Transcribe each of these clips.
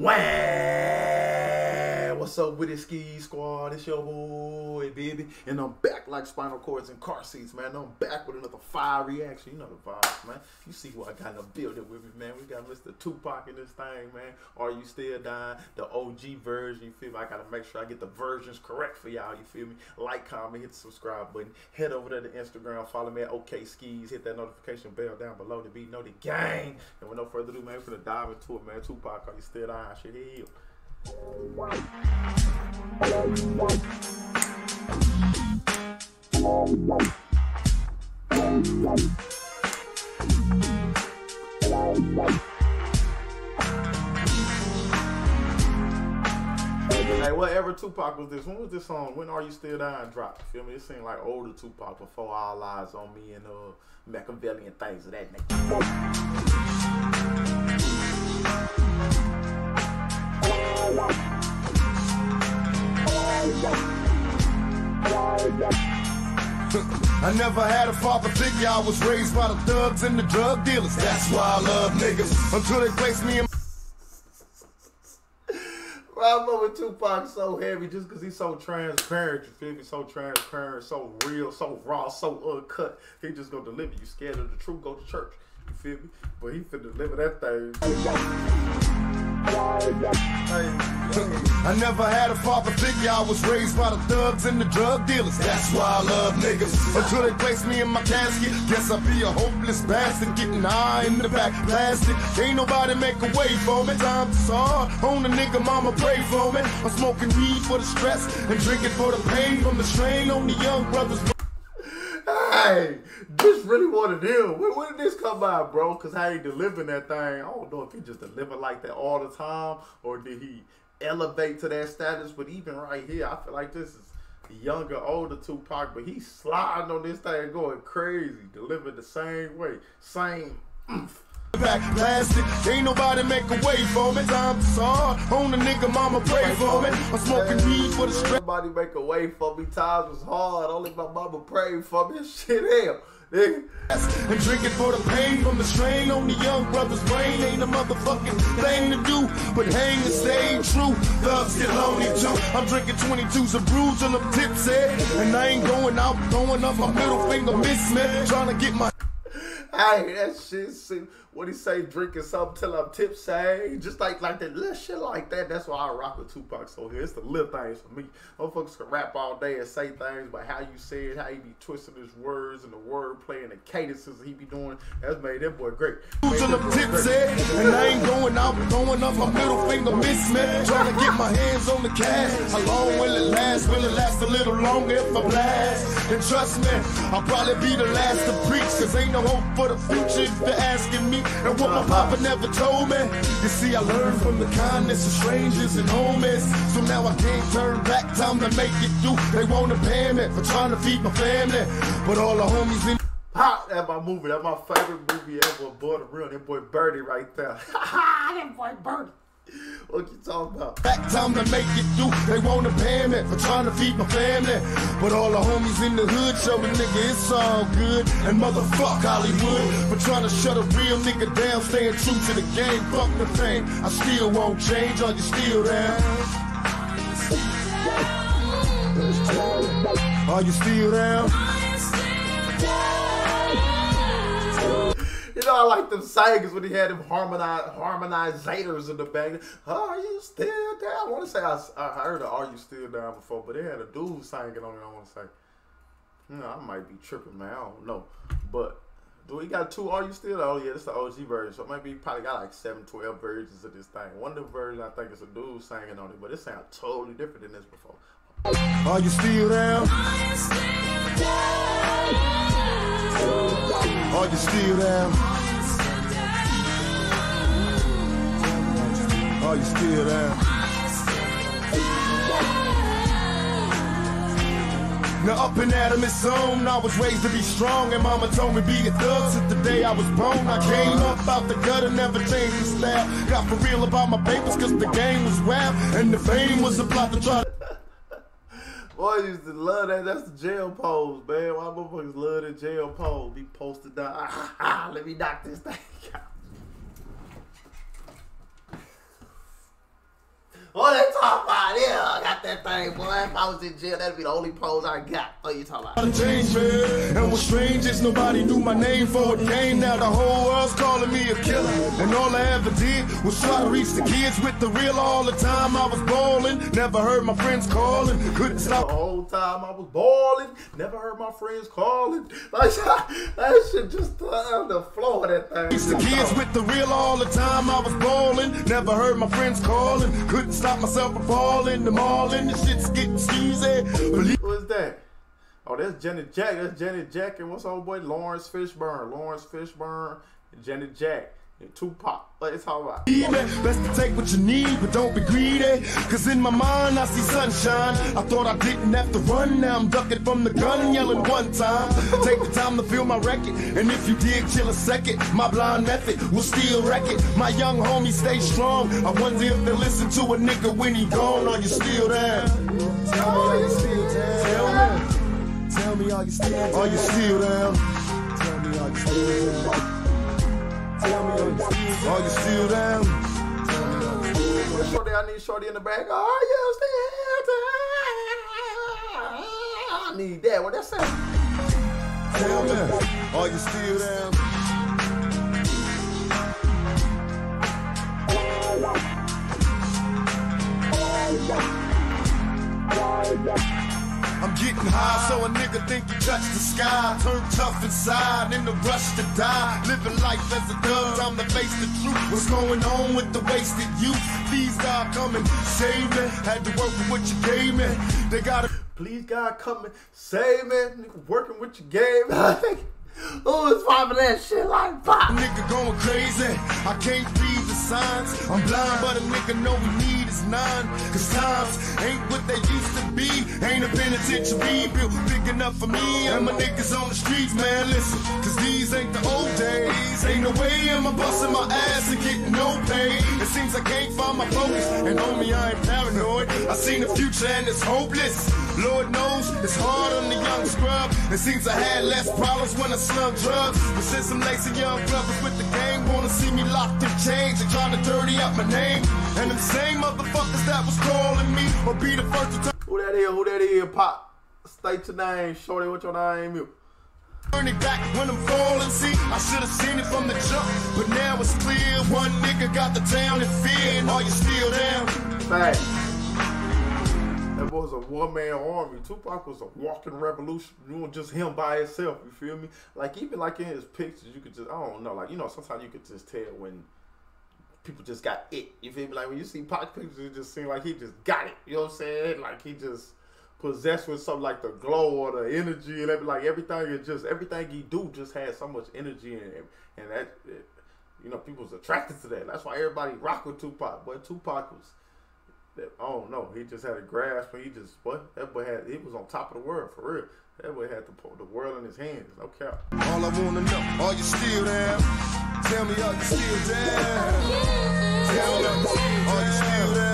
Wham! Up with it, Sceez Squad? It's your boy, baby. And I'm back like spinal cords and car seats, man. I'm back with another fire reaction. You know the vibes, man. You see what I got in the building with me, man. We got Mr. Tupac in this thing, man. Are you still down? The OG version, you feel me? I gotta make sure I get the versions correct for y'all, you feel me? Like, comment, hit the subscribe button. Head over to Instagram, follow me at OK Sceez. Hit that notification bell down below to be know the gang. And with no further ado, man, we're gonna dive into it, man. Tupac, are you still down? Shit, heal. Hey, whatever Tupac was this? When was this song? When Are You Still Down dropped? Feel me? It seemed like older Tupac before All Eyez on Me and uh Machiavellian things of that nature. I never had a father figure. I was raised by the thugs and the drug dealers. That's why I love niggas. Until they place me in. Well, I love with Tupac so heavy just because he's so transparent. You feel me? So transparent, so real, so raw, so uncut. He just gonna deliver. You scared of the truth? Go to church. You feel me? But he finna deliver that thing. I never had a father figure. I was raised by the thugs and the drug dealers. That's why I love niggas. Until they place me in my casket. Guess I'll be a hopeless bastard. Getting high in the back plastic. Ain't nobody make a way for me. Times hard. On a nigga, mama pray for me. I'm smoking weed for the stress and drinking for the pain from the strain on the young brothers. Hey, this really wanted him. When, when did this come out, bro? Because how he delivering that thing, I don't know if he just delivered like that all the time or did he elevate to that status. But even right here, I feel like this is younger, older Tupac, but he's sliding on this thing, going crazy, delivered the same way, same. Mm, Back plastic, ain't nobody make a way for me. Times is hard. On a nigga, mama pray for me. I'm smoking weed for the stress. Everybody make a way for me. Times was hard. Only my mama prayed for me. Shit, hell. Nigga. And drinking for the pain from the strain on the young brother's brain ain't a motherfucking thing to do. But hang and stay true. Thugs get lonely too. I'm drinking 22s of brews and I'm tipsy. And I ain't going out, throwing up my middle finger, miss me. Trying to get my Hey, that shit. What he say? Drinking something till I'm tipsy. Just like like that little shit like that. That's why I rock with Tupac so here. It's the little things for me. Motherfuckers can rap all day and say things, but how you say it, how he be twisting his words and the wordplay and the cadences he be doing, that's made that boy great. Till I'm tipsy. And I ain't going out, throwing up my middle finger, miss me. Trying to get my hands on the cash. How long will it last? Will it last a little longer if I blast? And trust me, I'll probably be the last to preach. Cause ain't no hope for the future if you're asking me. And what my papa never told me. You see, I learned from the kindness of strangers and homies. So now I can't turn back. Time to make it do. They wanna pay me for trying to feed my family. But all the homies in Pop, that's my movie. That's my favorite movie ever. Boy, the real, that boy Birdie right there. that boy Birdie. What you talking about? Back time to make it through. They wanna pay me for trying to feed my family. But all the homies in the hood show the nigga it's all good. And motherfuck Hollywood for trying to shut a real nigga down, staying true to the game. Fuck the fame. I still won't change. Are you still there? Are you still there? You know, I like them singers when he had them harmonize harmonizators in the back. Are you still down? I want to say I, I heard of Are You Still Down before, but they had a dude singing on it. I want to say, you know, I might be tripping, man. I don't know, but. Do we got two? Are you still? Oh yeah, this the OG version. So maybe he probably got like seven, 12 versions of this thing. One of the versions I think is a dude singing on it, but it sounds totally different than this before. Are you still down? Are you still there? Are you still there? Now up and at him. I was raised to be strong, and mama told me be a thug since the day I was born. I came up out the gutter, never changed the style. Got for real about my papers, cause the game was wild, and the fame was a plot to try. Boy, I used to love that. That's the jail pose, man. Why motherfuckers love the jail pose? Be posted down. Ah, ah, let me knock this thing out. What they talking about? Yeah, I got that thing, boy. If I was in jail, that'd be the only pose I got. What you talking about? Change, man. And what's strange is nobody knew my name for a game. Now the whole world's calling me a killer. And all I ever did was try to reach the kids with the real all the time I was balling. Never heard my friends calling. Couldn't The stop. whole time I was balling, never heard my friends calling. Like that shit just on the floor of that Reach the kids with the real all the time I was balling. Never heard my friends calling. Couldn't stop myself from falling. Them all in the shit's getting skeezy. Who is that? Oh, that's Janet Jack. That's Janet Jack and what's old boy Laurence Fishburne. Laurence Fishburne and Janet Jack and Tupac. What it's all about? me. Best to take what you need, but don't be greedy. Cause in my mind, I see sunshine. I thought I didn't have to run. Now I'm ducking from the gun, yelling one time. Take the time to feel my record. And if you dig, chill a second. My blind method will still wreck it. My young homie stay strong. I wonder if they listen to a nigga when he gone. Are you still there? Tell me, are you still there? Tell me. Tell me, are you still there? Are you still there? Tell me, are you still there? Are you still, are down? Shorty, I need Shorty in the back. Oh, you still there? I need that. What that say? Tell me, are you still down? Nigga think you touch the sky. Turn tough inside, in the rush to die. Living life as a dub, time to face the truth. What's going on with the wasted youth? Please God come and save me. Had to work with what you gave me. They gotta Please, God, come and save me. Nigga working with your game. Who is popping that shit like pop? Nigga going crazy. I can't read the signs. I'm blind, but a nigga know we need is nine. Cause times ain't what they used to be. Ain't a penitentiary built big enough for me. And my niggas on the streets, man, listen. Cause these ain't the old days. Ain't no way I'm I busting my ass and getting no pay. It seems I can't find my focus. And homie, I ain't paranoid. I seen the future and it's hopeless. Lord knows it's hard on the young scrub. It seems I had less problems when I slung drugs. But since some lazy young brothers with the game wanna see me locked in chains and trying to dirty up my name. And them same motherfuckers that was calling me will be the first to Who that is? Who that is? Pop. State your name. Shorty, what your name is? turn it back when I'm falling. See, I should have seen it from the jump. But now it's clear one nigga got the town in fear. And are you still down? Fact. That was a one man army. Tupac was a walking revolution. You know, just him by himself. You feel me? Like even like in his pictures, you could just I don't know. Like you know, sometimes you could just tell when people just got it. You feel me? Like when you see Pac pictures, it just seems like he just got it. You know what I'm saying? Like he just possessed with something like the glow or the energy and every, like everything is just everything he do just has so much energy in him, and that it, you know people was attracted to that. That's why everybody rock with Tupac. But Tupac was that I don't know. He just had a grasp, and he just what that boy had. He was on top of the world for real. That boy had the the world in his hands. No cap. All I wanna know, are you still down? Tell me, are you still down? Tell me, are you still down?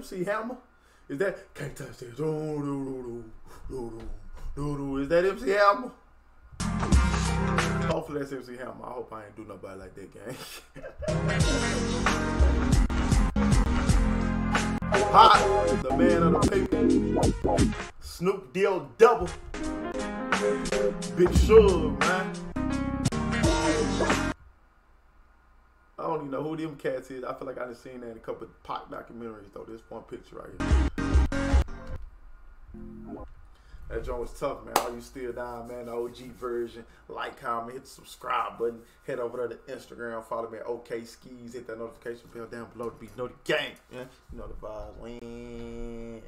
MC Hammer? Is that can't touch this? Is that MC Hammer? Hopefully that's MC Hammer. I hope I ain't do nobody like that gang. Hot, the man of the paper. Snoop Deal double. Big Suge, man. Who them cats is. I feel like I done seen that in a couple of Pac documentaries though. This one picture right here. That joint was tough, man. Are you still down, man. The OG version. Like, comment, hit the subscribe button. Head over there to Instagram. Follow me at OK Sceez. Hit that notification bell down below to be know the game. Yeah, you know the vibes.